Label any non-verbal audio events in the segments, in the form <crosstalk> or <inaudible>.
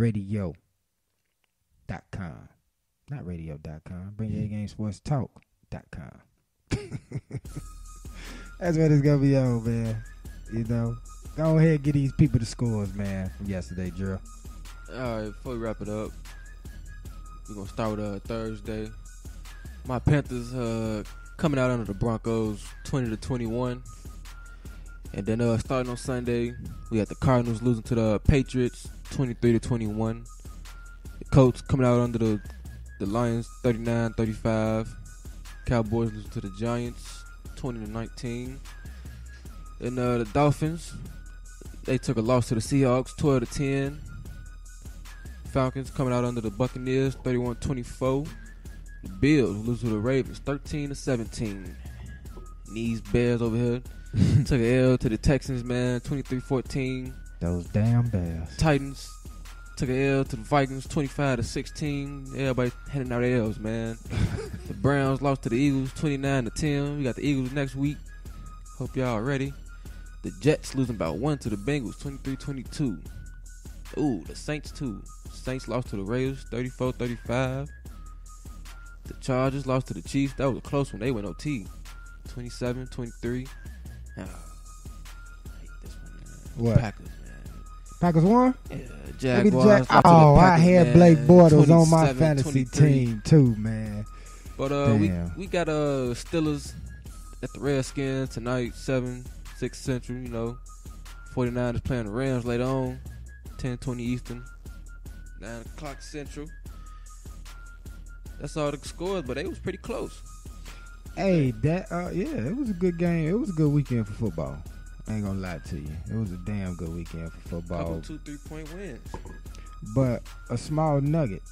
radio.com. Not radio.com. Bring your game sports talk.com. <laughs> That's what it's gonna be on, man. You know. Go ahead and get these people the scores, man, from yesterday, Drill. All right, before we wrap it up, we're gonna start with uh, Thursday. My Panthers uh, coming out under the Broncos, twenty to twenty-one, and then uh, starting on Sunday, we got the Cardinals losing to the Patriots, twenty-three to twenty-one. The Colts coming out under the the Lions, 39-35. Cowboys losing to the Giants, twenty to nineteen. And uh, the Dolphins, they took a loss to the Seahawks, twelve to ten. Falcons coming out under the Buccaneers, 31-24. The Bills lose to the Ravens, 13 to 17. These Bears over here <laughs> took an L to the Texans, man, 23-14. Those damn bears. Titans took an L to the Vikings, 25 to 16. Everybody handing out L's, man. <laughs> the Browns lost to the Eagles, 29 to 10. We got the Eagles next week. Hope y'all ready. The Jets losing by one to the Bengals, 23-22. Ooh, the Saints too. Saints lost to the Raiders, 34-35. The Chargers lost to the Chiefs. That was a close one. They went OT, 27-23. I this one, man. What? Packers, man. Packers won? Yeah, Jaguars. Jack- lost to the Oh, I had man. Blake Bortles on my fantasy team too, man. But uh, we Damn. we got uh Steelers at the Redskins tonight, seven six Central. You know, 49ers playing the Rams later on, 10 20 Eastern, nine o'clock Central. That's all the scores, but they was pretty close. Hey, that uh yeah, it was a good game. It was a good weekend for football. I ain't gonna lie to you. It was a damn good weekend for football. Couple two three point wins. But a small nugget.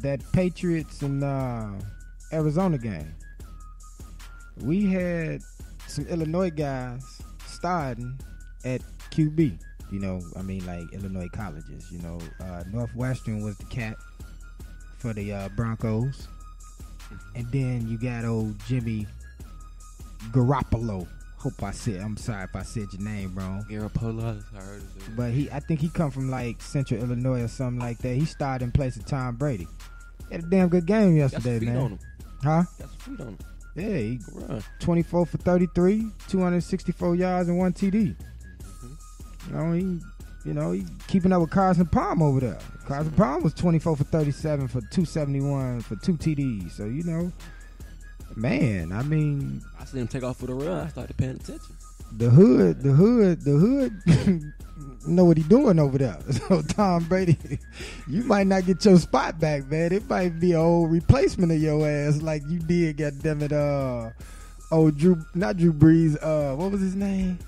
That Patriots and uh, Arizona game. We had some Illinois guys starting at QB. You know, I mean like Illinois colleges. You know, uh, Northwestern was the cat for the uh, Broncos. And then you got old Jimmy Garoppolo. Hope I said I'm sorry if I said your name wrong. Garoppolo, I heard it. But he, I think he come from like Central Illinois or something like that. He started in place of Tom Brady. Had a damn good game yesterday, man. on him. Huh? Got some feet on him. Yeah, he Run. 24 for 33, 264 yards and one TD. Mhm. You know, he, you know, he keeping up with Carson Palmer over there. Carson Palmer was 24 for 37 for 271 for two TDs. So you know, man, I mean, I seen him take off for the run. I started paying attention. the hood, the hood, the hood <laughs> know what he doing over there. <laughs> So Tom Brady, you might not get your spot back, man. It might be an old replacement of your ass, like you did. Goddamn it, uh, oh Drew, not Drew Brees. Uh, what was his name?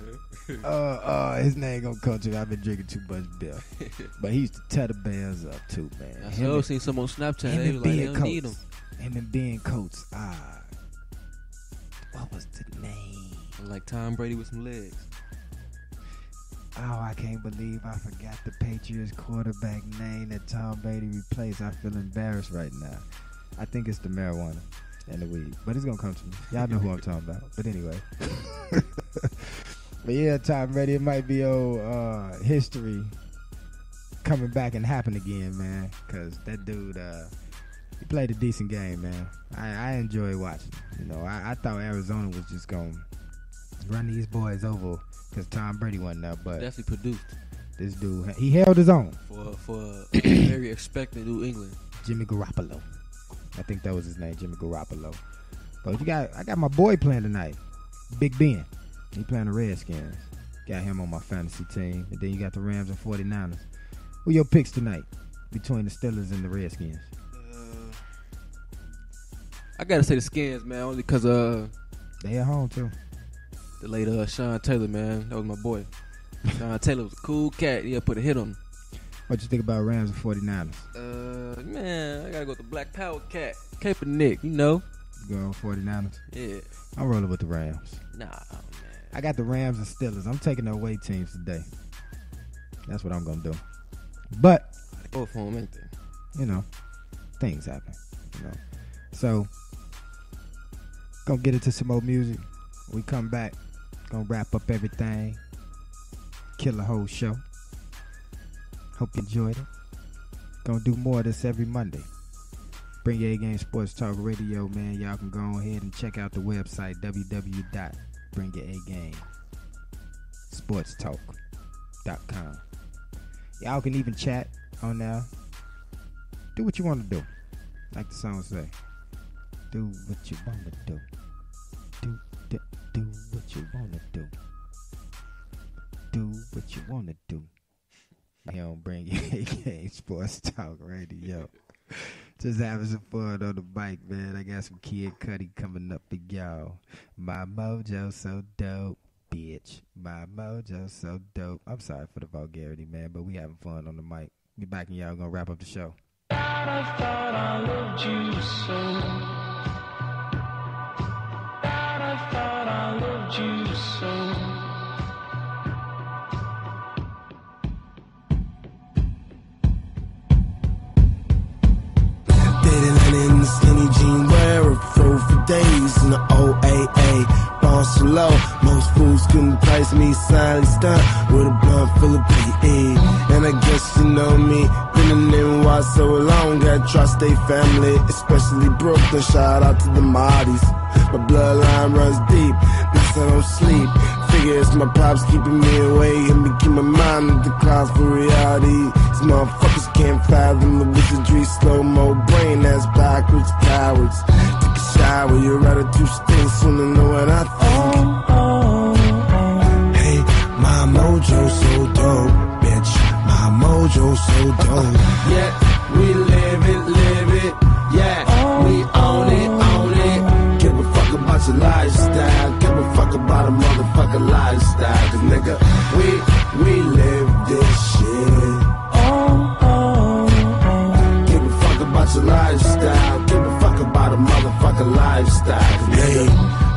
<laughs> Uh, uh, his name gonna come to me. I've been drinking too much beer, <laughs> but he used to tear the bands up too, man. I sure seen some on Snapchat. him They and like, they Ben don't need him. Him and Ben Coates. Ah, what was the name? Like Tom Brady with some legs. Oh, I can't believe I forgot the Patriots quarterback name that Tom Brady replaced. I feel embarrassed right now. I think it's the marijuana and the weed, but it's gonna come to me. Y'all know who I'm talking about. But anyway, <laughs> but yeah, Tom Brady, it might be old uh, history coming back and happen again, man. Cause that dude, uh, he played a decent game, man. I, I enjoy watching. You know, I, I thought Arizona was just gonna run these boys over because Tom Brady wasn't there, but Definitely produced this dude, he held his own. for for <clears throat> very expected New England. Jimmy Garoppolo. I think that was his name, Jimmy Garoppolo. But you got, I got my boy playing tonight, Big Ben. He playing the Redskins. Got him on my fantasy team, and then you got the Rams and 49ers. Who your picks tonight between the Steelers and the Redskins? I gotta say the Skins, man, only because uh They at home too. the late uh Sean Taylor, man, that was my boy. Sean Taylor was a cool cat. He had put a hit on him. What you think about Rams and 49ers? Uh, man, I gotta go with the Black Power cat, Nick. You know, Going 49ers? yeah. I'm rolling with the Rams. Nah. I got the Rams and Steelers. I'm taking the away teams today. That's what I'm gonna do. But Both for him, ain't they? you know, things happen. You know, so gonna get into some more music. We come back, gonna wrap up everything. Kill a whole show. Hope you enjoyed it. Gonna do more of this every Monday. Bring Your A Game Sports Talk Radio, man. Y'all can go ahead and check out the website www.bringyouragamesportstalk.com. Y'all can even chat on there. Do what you want to do. Like the song say. Do what you want to do. Do, do, do what you want to do. Do what you want to do. He don't bring you <laughs> A Game Sports Talk Radio. Just having some fun on the bike, man. I got some Kid Cudi coming up for y'all. My mojo so dope, bitch. My mojo so dope. I'm sorry for the vulgarity, man, but we having fun on the mic. Be back and y'all gonna wrap up the show. I skinny jean wearer, flew for days in the OAA. Born low, most fools couldn't price me. Silent stunt with a blunt full of PE. And I guess you know me, been in NY so long. Got trust they family, especially Brooklyn. Shout out to the Mahdi's. My bloodline runs deep, plus I don't sleep. Figure it's my pops keeping me away and me keep my mind in the clouds for reality. These motherfuckers can't fathom the wizardry, slow mo brain ass backwards cowards. Take a shower, your attitude stinks, soon to know what I think. Oh, Hey, my mojo so dope, bitch. My mojo so dope. Yeah, lifestyle. Give a fuck about a motherfucking lifestyle. Hey,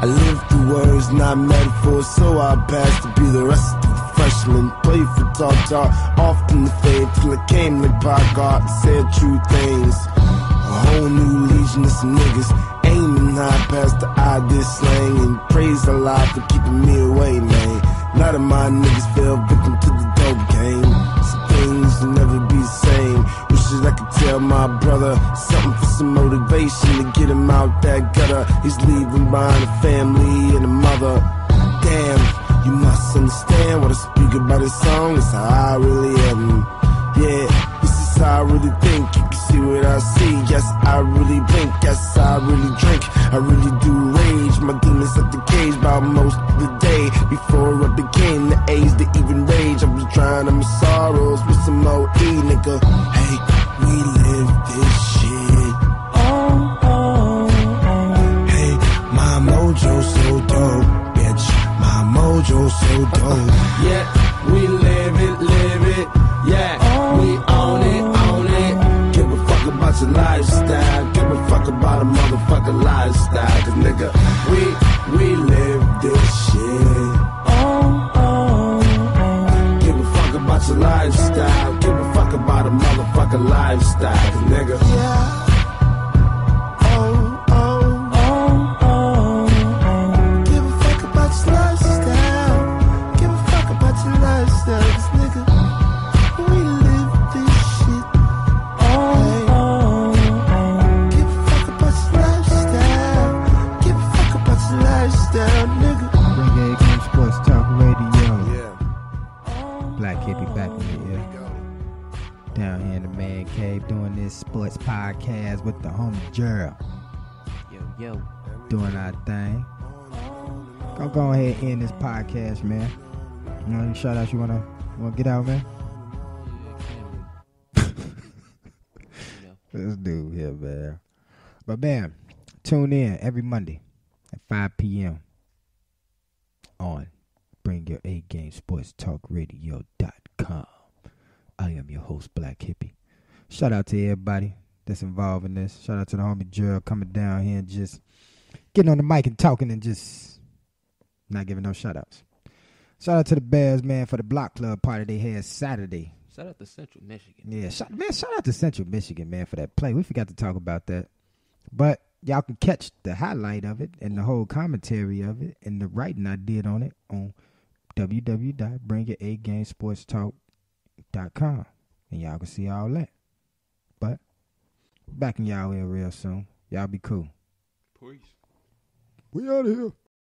I live through words, not metaphors, so I pass to be the rest of the freshmen. Play for talk talk, often the fade till it came like pop art, said true things. A whole new legion of some niggas aiming high past the idea slang and praise Allah for keeping me away, man. Lot of my niggas fell victim to the dope game. Some things will never be the same. I could tell my brother something for some motivation to get him out that gutter. He's leaving behind a family and a mother. Damn, you must understand what I speak about this song. It's how I really am. Yeah, this is how I really think. You can see what I see. Yes, I really blink. Yes, I really drink. I really do rage. My demons at the cage by most of the day. Before I became the age to even rage, I was trying to my sorrows with some OE, nigga. Dope. Yeah, we live it, live it. Yeah, we own it, own it. Give a fuck about your lifestyle. Give a fuck about a motherfucker lifestyle. Cause nigga, we, we live this shit. Give a fuck about your lifestyle. Give a fuck about a motherfucker lifestyle. Nigga, your lifestyle, nigga. Bring Your A Game Sports Talk Radio. Yeah. Blaq Hippie back in the air. Down here in the man cave doing this sports podcast with the homie Gerald. Yo, yo. Doing our thing. Go go ahead and end this podcast, man. You know any shout outs you wanna wanna get out, man? <laughs> You know, This dude here, man. But man, tune in every Monday at 5 p.m. on Bring Your A Game Sports Talk Radio.com. I am your host, Blaq Hippie. Shout out to everybody that's involved in this. Shout out to the homie Gerald coming down here and just getting on the mic and talking and just not giving no shout outs. Shout out to the Bears, man, for the block club party they had Saturday. shout out to Central Michigan. Yeah, shout, man, shout out to Central Michigan, man, for that play. We forgot to talk about that. But y'all can catch the highlight of it and the whole commentary of it and the writing I did on it on www.bringyouragamesportstalk.com. And y'all can see all that. But back in y'all in real soon. Y'all be cool. Peace. We out of here.